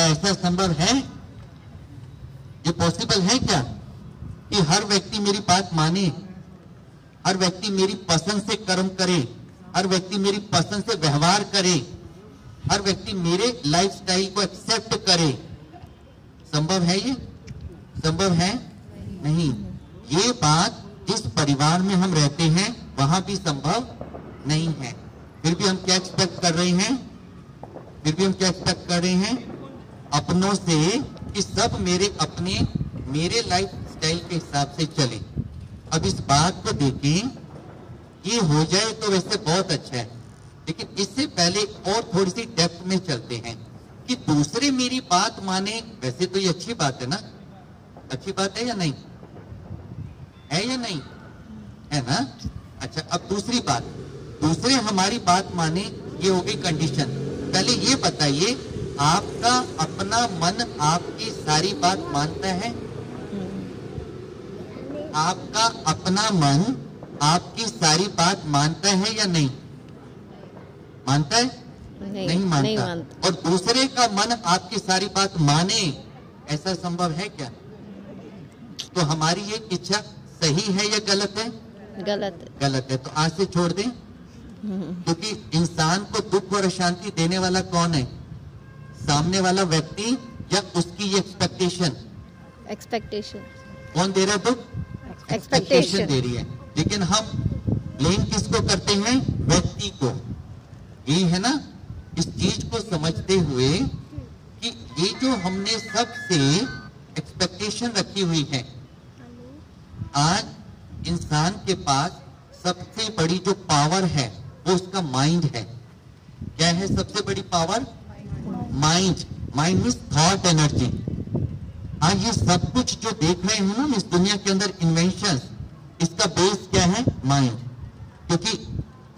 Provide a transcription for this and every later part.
क्या ऐसा संभव है? ये पॉसिबल है क्या कि हर व्यक्ति मेरी बात माने, हर व्यक्ति मेरी पसंद से कर्म करे, हर व्यक्ति मेरी पसंद से व्यवहार करे, हर व्यक्ति मेरे लाइफस्टाइल को एक्सेप्ट करे? संभव है ये? संभव है? नहीं। ये बात जिस परिवार में हम रहते हैं, वहाँ भी संभव नहीं है। फिर भी हम क्या एक्सपेक्ट कर रहे हैं? फिर भी हम क्या एक्सपेक्ट कर रहे हैं? अपनों से कि सब मेरे अपने, मेरे लाइफ स्टाइल के हिसाब से चले। अब इस बात को देखें, ये हो जाए तो वैसे बहुत अच्छा है। लेकिन इससे पहले और थोड़ी सी डेप्थ में चलते हैं कि दूसरे मेरी बात माने, वैसे तो ये अच्छी बात है ना? अच्छी बात है या नहीं? है या नहीं? है ना? अच्छा अब दूसरी बात। दूसरे हमारी बात माने, ये हो गई कंडीशन पहले ये बताइए आपका अपना मन आपकी सारी बात मानता है? आपका अपना मन आपकी सारी बात मानता है या नहीं? मानता है? नहीं नहीं मानता नहीं मानता। और दूसरे का मन आपकी सारी बात माने ऐसा संभव है क्या? तो हमारी ये इच्छा सही है या गलत है? गलत गलत है तो आज से छोड़ दें। क्योंकि इंसान को दुख और अशांति देने वाला कौन है? सामने वाला व्यक्ति या उसकी एक्सपेक्टेशन एक्सपेक्टेशन कौन दे रहा है दुख Expectation. दे रही है। लेकिन हम ब्लेम किसको करते हैं? व्यक्ति को। यही है ना इस चीज़ को समझते हुए कि ये जो हमने सबसे एक्सपेक्टेशन रखी हुई है आज इंसान के पास सबसे बड़ी जो पावर है वो उसका माइंड है। क्या है सबसे बड़ी power mind mind means thought energy आज ये सब कुछ जो देख रहे हैं ना, इस दुनिया के अंदर इन्वेंशन इसका बेस क्या है? माइंड क्योंकि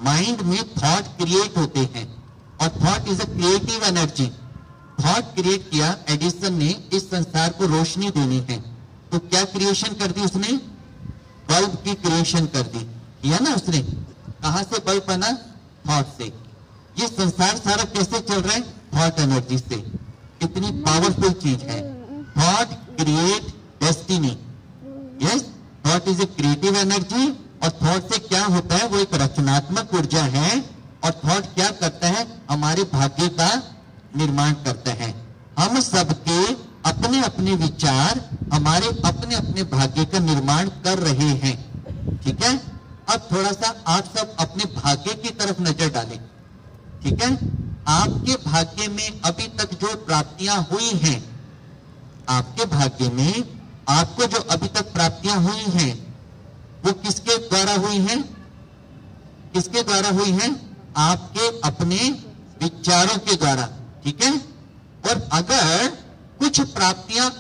माइंड में थॉट क्रिएट होते हैं और thought is a creative energy thought create किया एडिसन ने इस संसार को रोशनी देनी है। तो क्या क्रिएशन कर दी उसने? बल्ब की क्रिएशन कर दी। किया ना उसने? कहा से बल्ब बना? थॉट से। ये संसार सारा कैसे चल रहा है? थॉट एनर्जी से। कितनी पावरफुल चीज़ है। Thought create destiny yes thought is a creative energy और थॉट से क्या होता है, वो एक रचनात्मक ऊर्जा है और थॉट क्या करता है, हमारे भाग्य का निर्माण करता है। हम सबके अपने अपने विचार, हमारे अपने अपने भाग्य का निर्माण कर रहे हैं। ठीक है? अब थोड़ा सा आप सब अपने भाग्य की तरफ़ नज़र डालें। ठीक है? आपके भाग्य में अभी तक जो प्राप्तियाँ हुई हैं, आपके भाग्य में आपको जो अभी तक प्राप्तियाँ हुई हैं, वो किसके द्वारा हुई हैं? किसके द्वारा हुई हैं? आपके अपने विचारों के द्वारा, ठीक है? और अगर कुछ प्राप्तियाँ